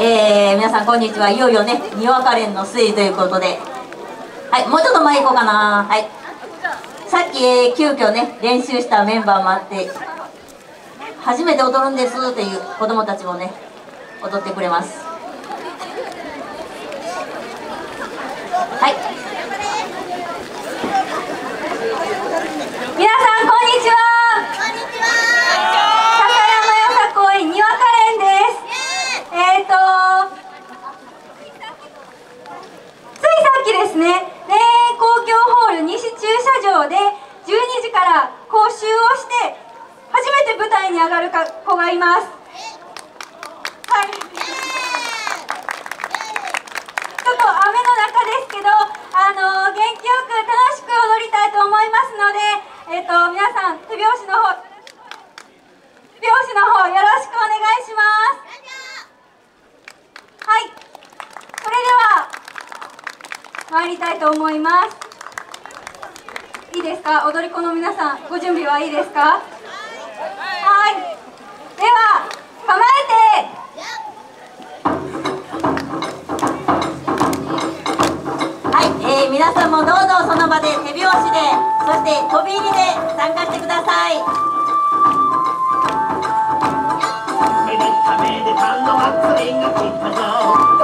えー、皆さんこんにちは。いよいよねにわかれんの推移ということで。はいもうちょっと前行こうかな。はい。さっき、えー、急遽ね練習したメンバーもあって初めて踊るんですっていう子供たちもね踊ってくれます。はい皆さんこんにちはこんにちは笹山よさ公園にわかれんですえっ、ー、とついさっきですね霊園公共ホール西駐車場で12時から講習をして初めて舞台に上がる子がいます。はい。ちょっと雨の中ですけどあの元気よく楽しく踊りたいと思いますのでえっ、ー、と皆さん手拍子の方手拍子の方よろしくお願いします。はい。それでは参りたいと思います。いいですか？踊り子の皆さんご準備はいいですかはいでは構えてはい、えー、皆さんもどうぞその場で手拍子でそして飛び入りで参加してください。めでためでたの祭りが来たぞ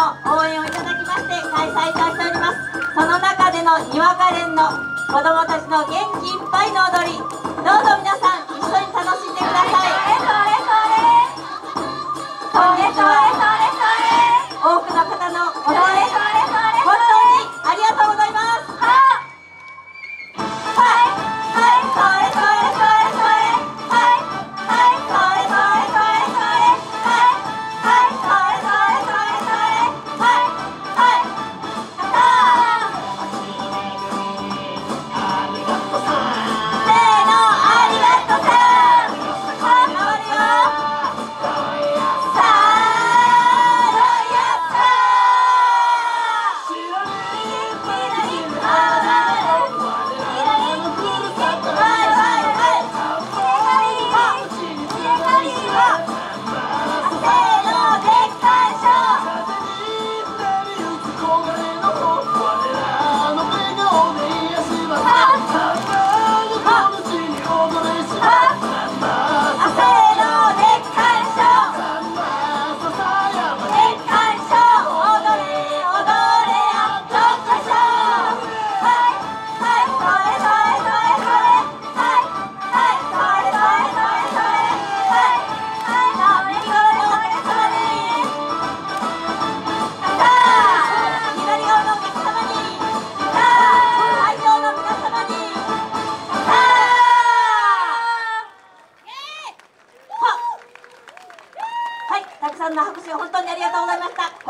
の応援をいただきまして開催いたしております。その中でのにわか連の子どもたちの元気いっぱいの踊り。どうぞ皆さん一緒に楽しんでください。こんにちは。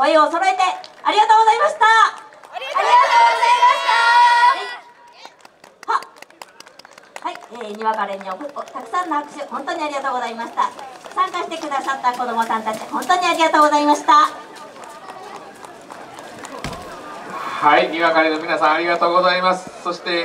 声を揃えてありがとうございました。ありがとうございました。はい、はい、えー、にわか連におたくさんの拍手本当にありがとうございました。参加してくださった子どもさんたち本当にありがとうございました。はい、にわかれの皆さんありがとうございます。そして